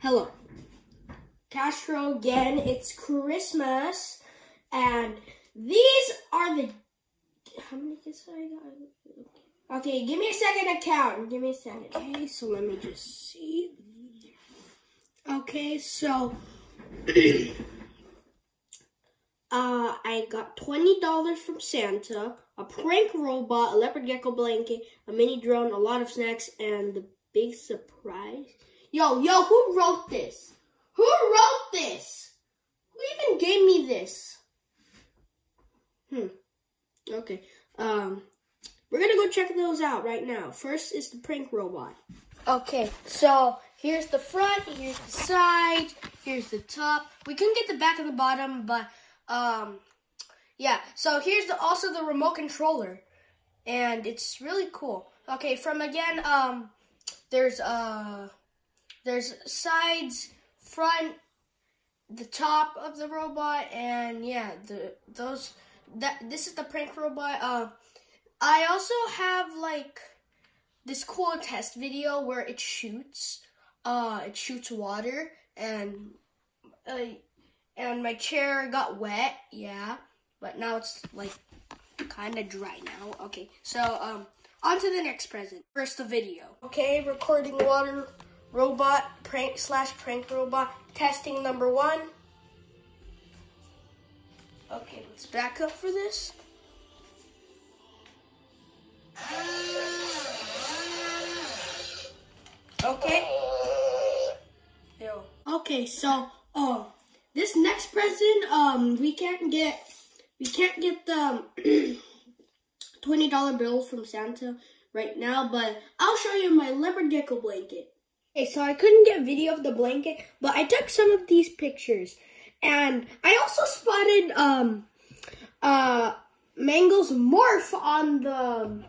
Hello. Castro again. It's Christmas. And these are the. How many gifts I got? Okay, give me a second to count. Give me a second. Okay, so let me just see. Okay, so. Uh, I got $20 from Santa, a prank robot, a leopard gecko blanket, a mini drone, a lot of snacks, and the big surprise. Yo, yo, who wrote this? Who wrote this? Who even gave me this? Hmm. Okay. Um, we're gonna go check those out right now. First is the prank robot. Okay, so here's the front, here's the side, here's the top. We couldn't get the back and the bottom, but um, yeah. So here's the also the remote controller, and it's really cool. Okay, from again, um, there's uh, there's sides, front, the top of the robot, and yeah, the those that this is the prank robot. Uh, I also have like this cool test video where it shoots. Uh, it shoots water and uh, and my chair got wet, yeah, but now it's like kind of dry now. Okay, so um, on to the next present. First, the video. Okay, recording water robot prank slash prank robot testing number one. Okay, let's back up for this. Okay. Ew. Okay, so um this next present, um, we can't get, we can't get the $20 bill from Santa right now, but I'll show you my leopard gecko blanket. Okay, so I couldn't get video of the blanket, but I took some of these pictures. And I also spotted, um, uh, Mangle's morph on the,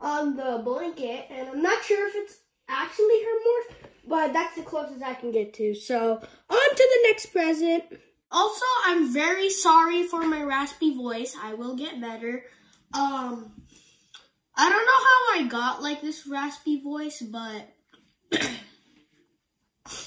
on the blanket, and I'm not sure if it's actually her morph, but that's the closest I can get to. So on to the next present. Also, I'm very sorry for my raspy voice. I will get better. Um, I don't know how I got like this raspy voice, but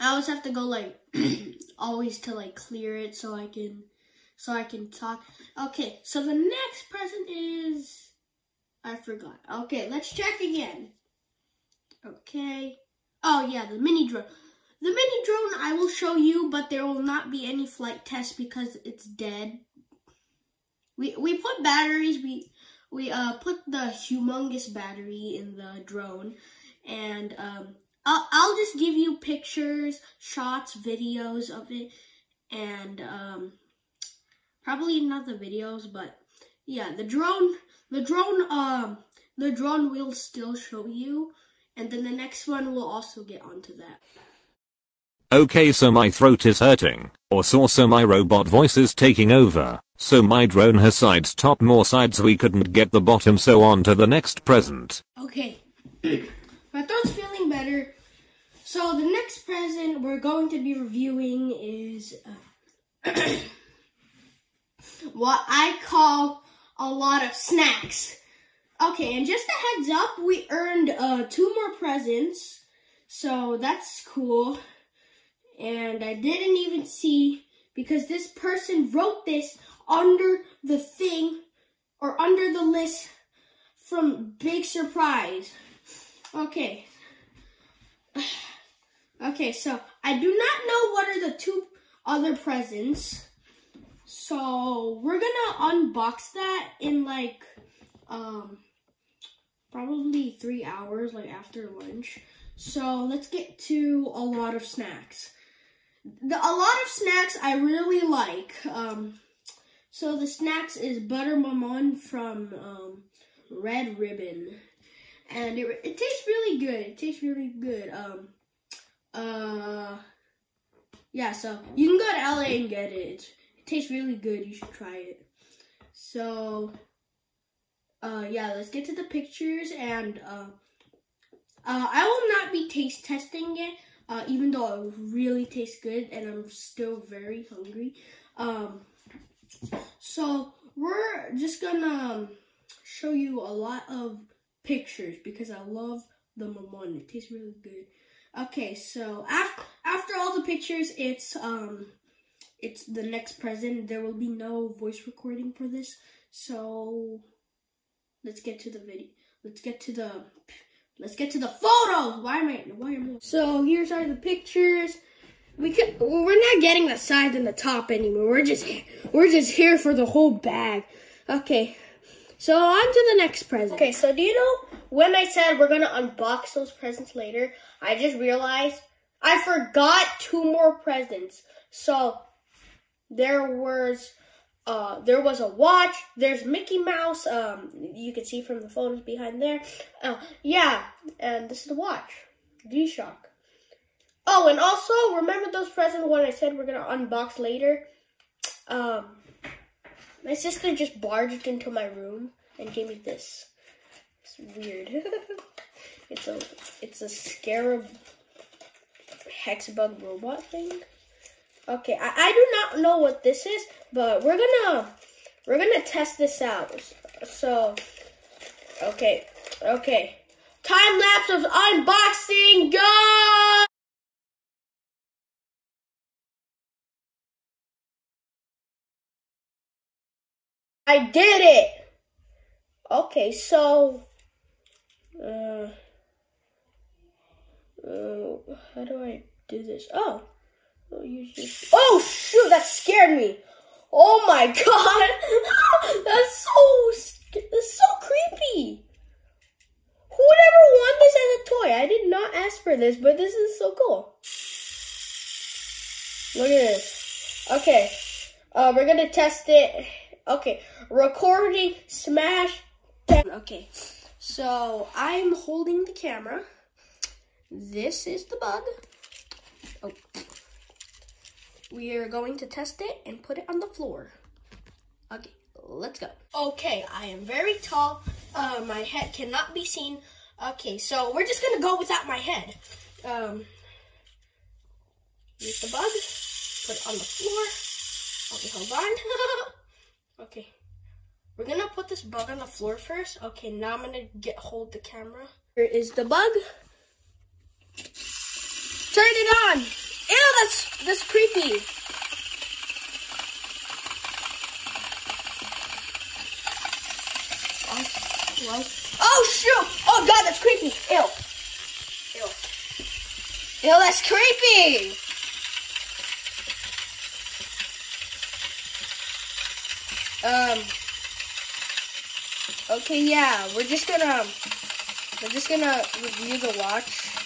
I always have to go like always to like clear it so I can so I can talk. Okay, so the next present is I forgot. Okay, let's check again. Okay. Oh yeah, the mini drone. The mini drone I will show you, but there will not be any flight test because it's dead. We we put batteries. We we uh put the humongous battery in the drone, and um I'll I'll just give you pictures, shots, videos of it, and um probably not the videos, but yeah, the drone the drone um the drone will still show you and then the next one will also get onto that. Okay so my throat is hurting, or so so my robot voice is taking over, so my drone has sides top more sides we couldn't get the bottom so on to the next present. Okay, my throat's feeling better. So the next present we're going to be reviewing is uh, what I call a lot of snacks. Okay, and just a heads up, we earned uh, two more presents, so that's cool. And I didn't even see, because this person wrote this under the thing, or under the list from Big Surprise. Okay. Okay, so I do not know what are the two other presents. So we're gonna unbox that in like um probably three hours, like after lunch. So let's get to a lot of snacks. The, a lot of snacks I really like. Um, so the snacks is Butter Mamon from um, Red Ribbon. And it, it tastes really good. It tastes really good. Um, uh, yeah, so you can go to LA and get it. It tastes really good. You should try it. So, uh, yeah, let's get to the pictures and, uh, uh, I will not be taste testing it, uh, even though it really tastes good and I'm still very hungry. Um, so we're just gonna um, show you a lot of pictures because I love the Mamon. It tastes really good. Okay, so after, after all the pictures, it's um, it's the next present. There will be no voice recording for this, so let's get to the video. Let's get to the let's get to the photos. Why am I why am I? So here's are the pictures. We could we're not getting the sides and the top anymore. We're just we're just here for the whole bag. Okay. So on to the next present. Okay, so do you know when I said we're gonna unbox those presents later, I just realized I forgot two more presents. So there was uh there was a watch, there's Mickey Mouse, um you can see from the photos behind there. Uh yeah, and this is the watch. G Shock. Oh, and also remember those presents when I said we're gonna unbox later? Um my sister just barged into my room and gave me this. It's weird. it's a it's a scarab hexabug robot thing. Okay, I, I do not know what this is, but we're gonna we're gonna test this out. So okay, okay. Time lapse of unboxing go! I did it! Okay, so uh, uh, how do I do this? Oh, oh, oh shoot, that scared me. Oh my god, that's so that's so creepy. Who would ever want this as a toy? I did not ask for this, but this is so cool. Look at this. Okay, uh, we're gonna test it. Okay, recording smash. Okay, so I'm holding the camera. This is the bug. Oh. We are going to test it and put it on the floor. Okay, let's go. Okay, I am very tall. Uh, my head cannot be seen. Okay, so we're just gonna go without my head. Um, use the bug, put it on the floor. Okay, hold on. okay, we're gonna put this bug on the floor first. Okay, now I'm gonna get hold the camera. Here is the bug. Turn it on. Ew, that's that's creepy. Oh, shoot! Oh god, that's creepy. Ew. Ew. Ew, that's creepy. Um. Okay, yeah, we're just gonna we're just gonna review the watch.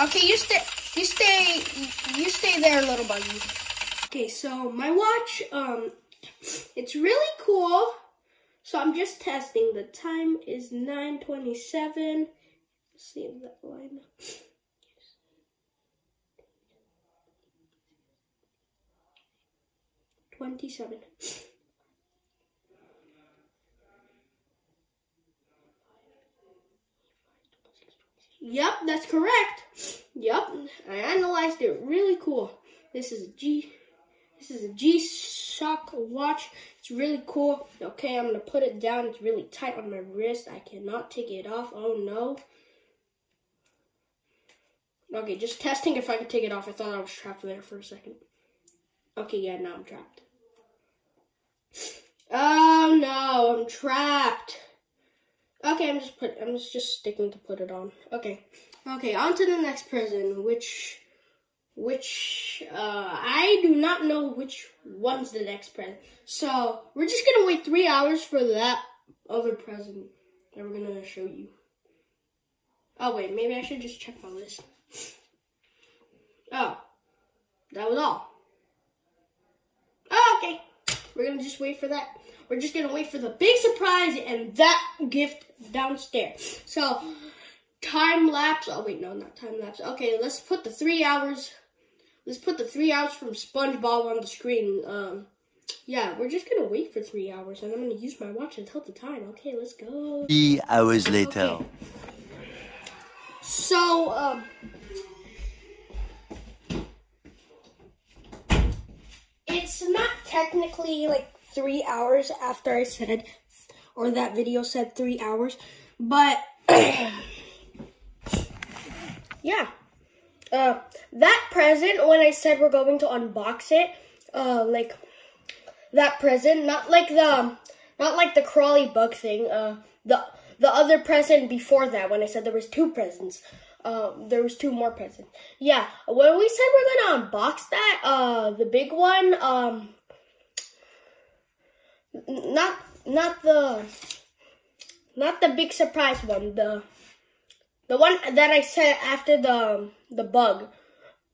Okay, you stay, you stay, you stay there, little buggy. Okay, so my watch, um, it's really cool. So I'm just testing. The time is 9:27. See that line. Twenty-seven. Yep, that's correct. Yep, I analyzed it. Really cool. This is a G. This is a G-Shock watch. It's really cool. Okay, I'm gonna put it down. It's really tight on my wrist. I cannot take it off. Oh no. Okay, just testing if I could take it off. I thought I was trapped there for a second. Okay, yeah, now I'm trapped. Oh no, I'm trapped. Okay, I'm just put. I'm just sticking to put it on. Okay, okay. On to the next prison, which, which uh, I do not know which one's the next present. So we're just gonna wait three hours for that other present that we're gonna show you. Oh wait, maybe I should just check my list. Oh, that was all. Oh, okay, we're gonna just wait for that. We're just gonna wait for the big surprise and that gift downstairs. So, time lapse. Oh wait, no, not time lapse. Okay, let's put the three hours. Let's put the three hours from SpongeBob on the screen. Um, yeah, we're just gonna wait for three hours, and I'm gonna use my watch to tell the time. Okay, let's go. Three hours later. Okay. So, um. It's not technically like three hours after I said, or that video said three hours, but yeah. uh, that present when I said we're going to unbox it, uh, like that present, not like the, not like the crawly bug thing. Uh, the the other present before that when I said there was two presents. Um, there was two more presents. Yeah, when we said we're gonna unbox that, uh, the big one, um, not not the not the big surprise one, the the one that I said after the the bug.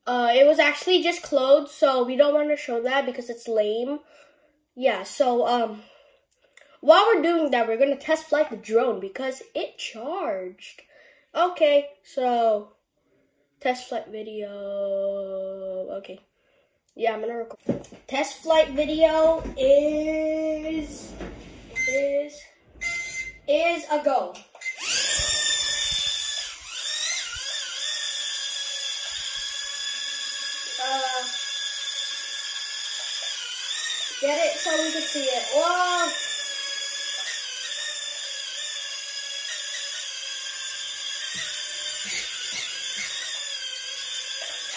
Uh, it was actually just clothes, so we don't want to show that because it's lame. Yeah, so um, while we're doing that, we're gonna test flight the drone because it charged. Okay, so test flight video. Okay, yeah, I'm gonna record. Test flight video is is is a go. Uh, get it so we can see it. Whoa!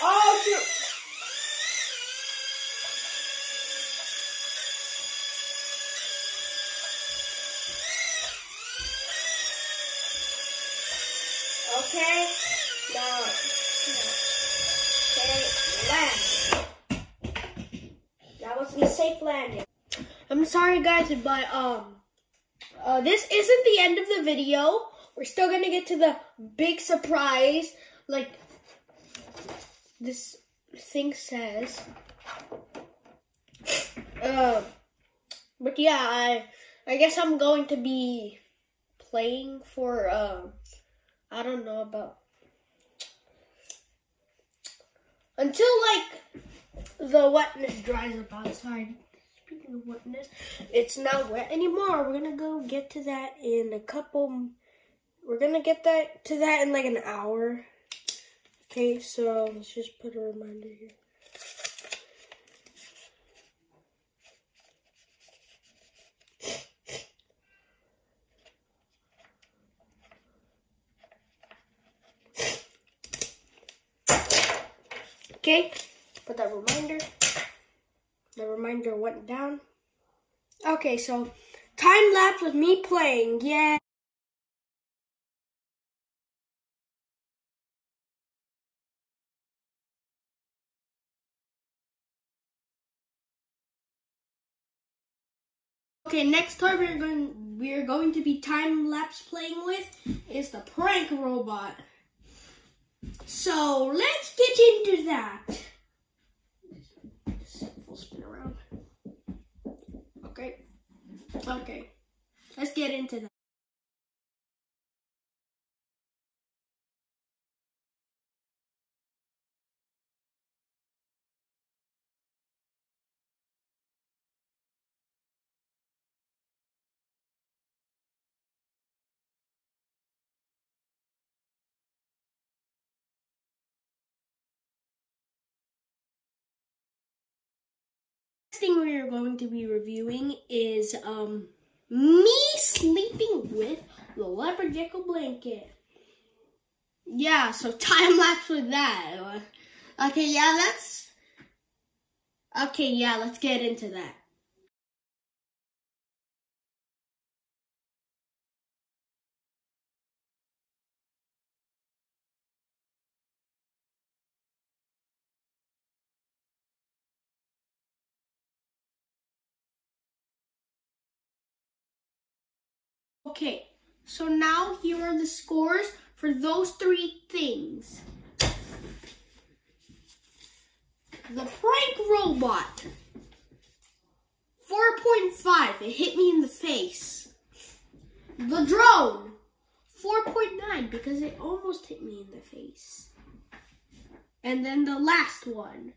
Oh shoot! Okay, now, okay, land. That was a safe landing. I'm sorry guys, but um, uh, this isn't the end of the video. We're still gonna get to the big surprise, like this thing says. Uh, but yeah, I I guess I'm going to be playing for uh, I don't know about until like the wetness dries up outside. Speaking of wetness, it's not wet anymore. We're gonna go get to that in a couple. We're gonna get that to that in like an hour. Okay, so let's just put a reminder here. Okay, that reminder. The reminder went down. Okay, so time lapse with me playing. Yeah. Okay, next toy we're going we're going to be time lapse playing with is the prank robot. So let's get into that. Okay. Let's get into that. Thing we are going to be reviewing is um me sleeping with the leopard gecko blanket. Yeah, so time lapse with that. Okay, yeah, let's. Okay, yeah, let's get into that. Okay, so now here are the scores for those three things. The prank robot, 4.5, it hit me in the face. The drone, 4.9, because it almost hit me in the face. And then the last one,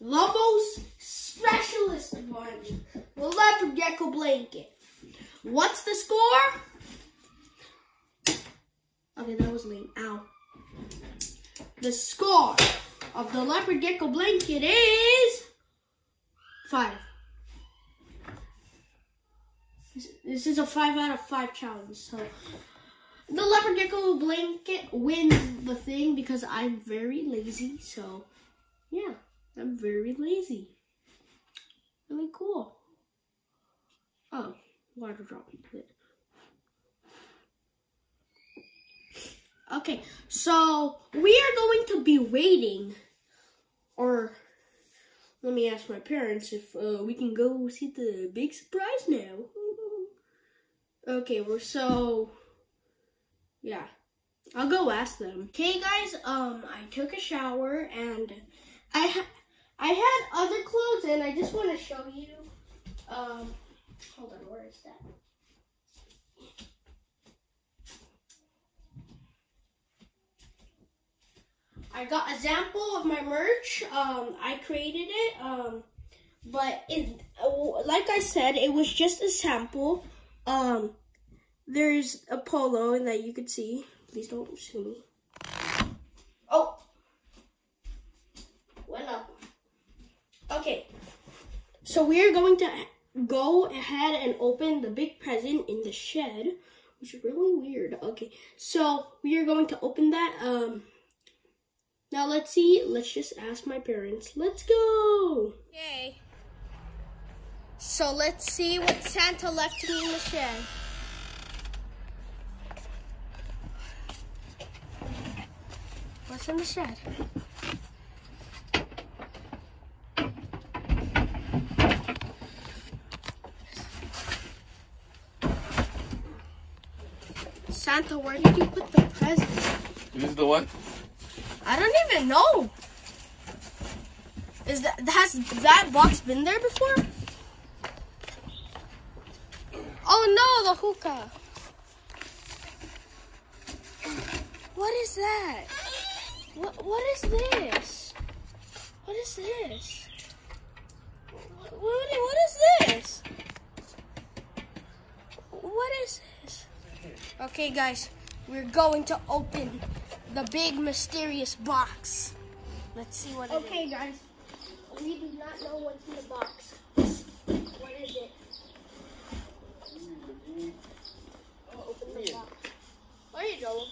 the most specialist one, the leopard gecko blanket. What's the score? Okay, that was lame. Ow. The score of the leopard gecko blanket is five. This, is a five out of five challenge. So, the leopard gecko blanket wins the thing because I'm very lazy. So, yeah, I'm very lazy. Really cool. Oh, water drop. Okay, so we are going to be waiting, or let me ask my parents if uh, we can go see the big surprise now. okay, we're so yeah. I'll go ask them. Okay, guys. Um, I took a shower and I ha- I had other clothes and I just want to show you. Um, hold on, where is that? I got a sample of my merch. Um, I created it. Um, but it, like I said, it was just a sample. Um, there's a polo that you could see. Please don't see me. Oh, went up. Okay, so we are going to go ahead and open the big present in the shed, which is really weird. Okay, so we are going to open that. Um. Now let's see. Let's just ask my parents. Let's go. Okay. So let's see what Santa left me in the shed. What's in the shed? Santa, where did you put the presents? This is the one? I don't even know. Is that has that box been there before? Oh no, the hookah. What is that? What what is this? What is this? What, what is this? What is this? Okay, guys, we're going to open the big mysterious box. Let's see what okay, it is. Okay, guys. We do not know what's in the box. What is it? Open the box. There you go.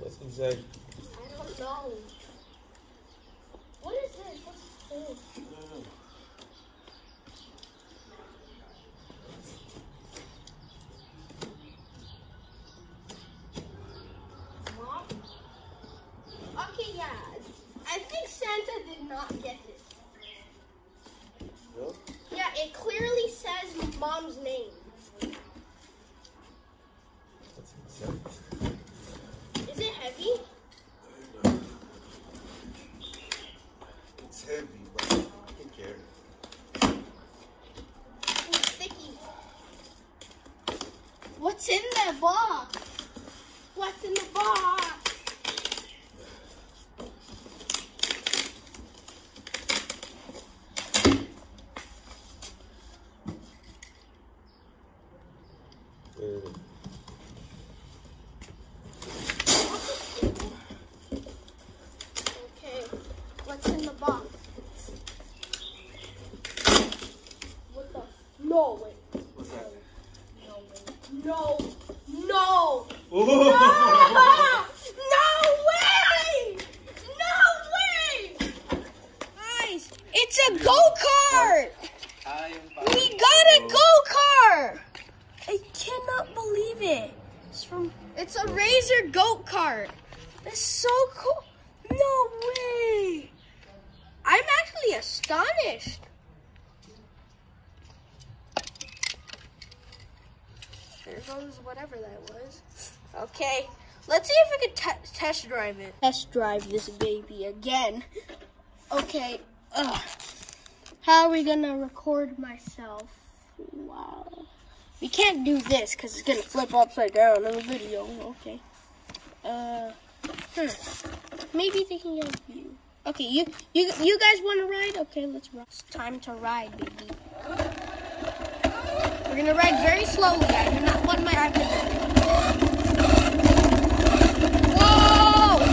What's inside? I don't know. What is this? What's this? not get it. No? Yeah, it clearly says mom's name. Is it heavy? It's heavy, but I don't care. It's sticky. What's in the box? Whatever that was. Okay, let's see if we can test drive it. Test drive this baby again. Okay, Ugh. how are we gonna record myself? Wow. We can't do this because it's gonna flip upside down in the video. Okay. Uh, hmm. Maybe they can get a view. Okay, you you you guys want to ride? Okay, let's ride. It's time to ride, baby. We're gonna ride very slowly. I do not want my iPad. Whoa!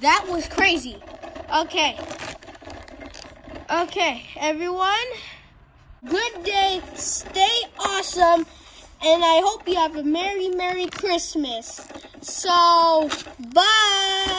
That was crazy. Okay. Okay, everyone. Good day. Stay awesome. And I hope you have a Merry, Merry Christmas. So, bye.